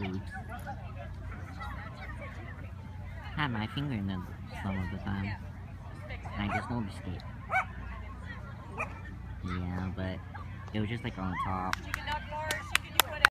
Oops. Had my finger in the some of the time. And I just noticed it. Yeah, but it was just like on top.